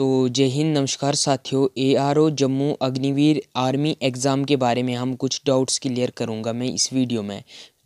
तो जय हिंद, नमस्कार साथियों। A R O Jammu Agniveer army exam के बारे में हम कुछ डाउट्स क्लियर करूँगा मैं इस वीडियो में।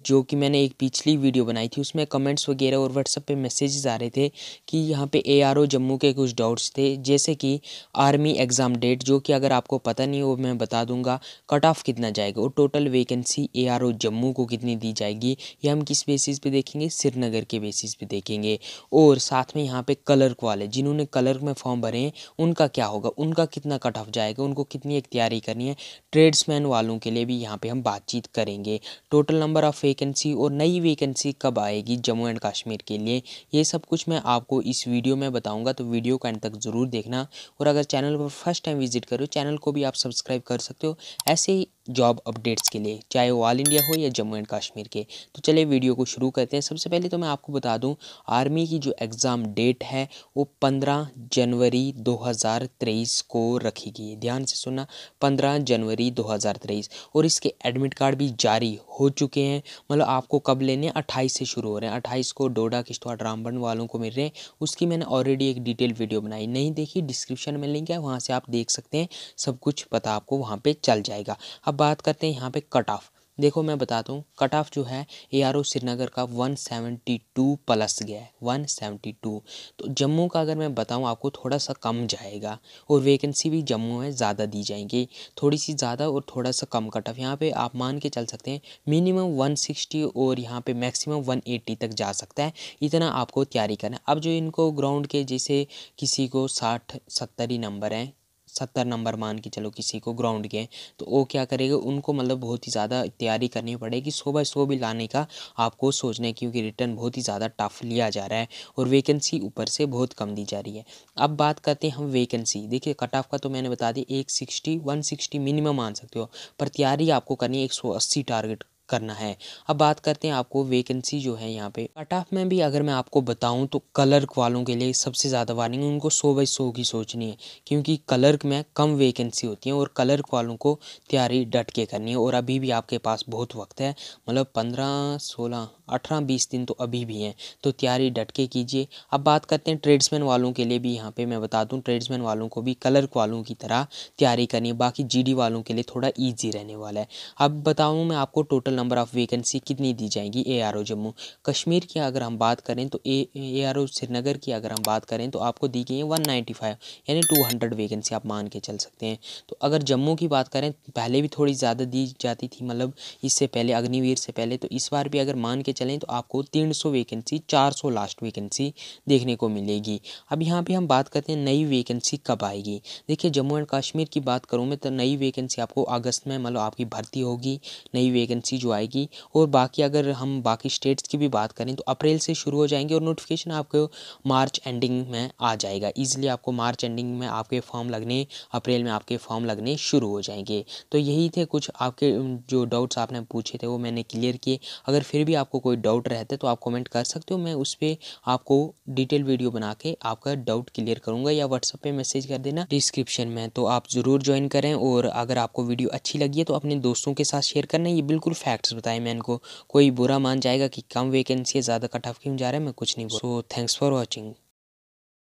जो कि मैंने एक पिछली वीडियो बनाई थी, उसमें कमेंट्स वगैरह और व्हाट्सएप पे मैसेजेस आ रहे थे कि यहाँ पे एआरओ जम्मू के कुछ डाउट्स थे, जैसे कि आर्मी एग्ज़ाम डेट जो कि अगर आपको पता नहीं हो, मैं बता दूँगा कट ऑफ़ कितना जाएगा और टोटल वैकेंसी एआरओ जम्मू को कितनी दी जाएगी, ये हम किस बेसिस पे देखेंगे? श्रीनगर के बेसिस पे देखेंगे। और साथ में यहाँ पे कलर्क वाले, जिन्होंने कलर्क में फॉर्म भरे हैं, उनका क्या होगा? उनका कितना कट ऑफ़ जाएगा? उनको कितनी तैयारी करनी है? ट्रेड्समैन वालों के लिए भी यहाँ पे हम बातचीत करेंगे। टोटल नंबर ऑफ़ वैकेंसी और नई वैकेंसी कब आएगी जम्मू एंड कश्मीर के लिए? ये सब कुछ मैं आपको इस वीडियो में बताऊँगा तो वीडियो को एंड तक ज़रूर देखना। और अगर चैनल पर फ़र्स्ट टाइम विज़िट करो चैनल को भी आप सब्सक्राइब कर सकते हो। ऐसे ही जॉब अपडेट्स के लिए, चाहे वो ऑल इंडिया हो या जम्मू एंड कश्मीर के। तो चलिए वीडियो को शुरू करते हैं। सबसे पहले तो मैं आपको बता दूँ आर्मी की जो एग्ज़ाम डेट है, वो पंद्रह जनवरी 2023 को रखी गई है। ध्यान से सुनना, पंद्रह जनवरी 2023 और इसके एडमिट कार्ड भी जारी हो चुके हैं। मतलब आपको कब लेने अट्ठाईस से शुरू हो रहे हैं। अट्ठाईस को डोडा, किश्तवाड़, रामबन वालों को मिल रहे हैं। उसकी मैंने ऑलरेडी एक डिटेल वीडियो बनाई। नहीं देखी डिस्क्रिप्शन में लिंक है, वहाँ से आप देख सकते हैं। सब कुछ पता आपको वहाँ पर चल जाएगा। अब बात करते हैं यहाँ पे कट ऑफ़ देखो मैं बताता हूँ कट ऑफ़ जो है ए आर ओ श्रीनगर का 172 प्लस गया है 172 तो जम्मू का अगर मैं बताऊँ, आपको थोड़ा सा कम जाएगा और वैकेंसी भी जम्मू में ज़्यादा दी जाएँगी। थोड़ी सी ज़्यादा और थोड़ा सा कम कट ऑफ़ यहाँ पे आप मान के चल सकते हैं मिनिमम 160 और यहाँ पे मैक्सिमम 180 तक जा सकता है। इतना आपको तैयारी करना अब जो इनको ग्राउंड के जैसे किसी को साठ, सत्तर ही नंबर हैं सत्तर नंबर मान के चलो किसी को ग्राउंड के तो वो क्या करेगा? उनको मतलब बहुत ही ज़्यादा तैयारी करनी पड़ेगी सौ बाई सौ भी लाने का आपको सोचना है, क्योंकि रिटर्न बहुत ही ज़्यादा टफ लिया जा रहा है और वैकेंसी ऊपर से बहुत कम दी जा रही है। अब बात करते हैं हम वैकेंसी देखिए कट ऑफ़ का तो मैंने बता दी एक सिक्सटी वन सिक्सटी मिनिमम मान सकते हो, पर तैयारी आपको करनी है एक सौ अस्सी टारगेट करना है। अब बात करते हैं आपको वैकेंसी जो है यहाँ पे। कट ऑफ़ में भी अगर मैं आपको बताऊँ तो कलर्क वालों के लिए सबसे ज़्यादा वार्निंग उनको सौ बाई सौ की सोचनी है, क्योंकि कलर्क में कम वैकेंसी होती है और कलर्क वालों को तैयारी डट के करनी है और अभी भी आपके पास बहुत वक्त है मतलब पंद्रह, सोलह, अठारह, बीस दिन तो अभी भी हैं तो तैयारी डट के कीजिए। अब बात करते हैं ट्रेड्समैन वालों के लिए भी यहाँ पे मैं बता दूँ ट्रेड्समैन वालों को भी कलर्क वालों की तरह तैयारी करनी है, बाकी जीडी वालों के लिए थोड़ा ईजी रहने वाला है। अब बताऊँ मैं आपको टोटल नंबर ऑफ़ वैकेंसी कितनी दी जाएँगी? A R O Jammu. Kashmir की अगर हम बात करें तो ए आर श्रीनगर की अगर हम बात करें तो आपको दी गई है वन यानी टू हंड्रेड वैकेंसी आप मान के चल सकते हैं। तो अगर जम्मू की बात करें, पहले भी थोड़ी ज़्यादा दी जाती थी मतलब इससे पहले, अग्निवीर से पहले तो इस बार भी अगर मान के चलें तो आपको तीन सौ वैकेंसी चार सौ लास्ट वैकेंसी देखने को मिलेगी। अब यहाँ पर हम बात करते हैं नई वैकेंसी कब आएगी। देखिए, जम्मू एंड कश्मीर की बात करूँ मैं तो नई वैकेंसी आपको अगस्त में मतलब आपकी भर्ती होगी। नई वैकेंसी जो आएगी और बाकी अगर हम बाकी स्टेट्स की भी बात करें तो अप्रैल से शुरू हो जाएँगे और नोटिफिकेशन आपको मार्च एंडिंग में आ जाएगा। ईजिली आपको मार्च एंडिंग में आपके फॉर्म लगने, अप्रैल में आपके फॉर्म लगने शुरू हो जाएँगे। तो यही थे कुछ आपके जो डाउट्स आपने पूछे थे, वो मैंने क्लियर किए। अगर फिर भी आपको कोई डाउट रहता तो आप कमेंट कर सकते हो। मैं उस पर आपको डिटेल वीडियो बना के आपका डाउट क्लियर करूँगा या व्हाट्सअप पे मैसेज कर देना डिस्क्रिप्शन में। तो आप ज़रूर ज्वाइन करें और अगर आपको वीडियो अच्छी लगी है तो अपने दोस्तों के साथ शेयर करना। ये बिल्कुल फैक्ट्स बताए। मैं इनको कोई बुरा मान जाएगा कि कम वैकेंसी है, ज़्यादा कट ऑफ़ क्यों जा रहा है, मैं कुछ नहीं बोल सो थैंक्स फॉर वॉचिंग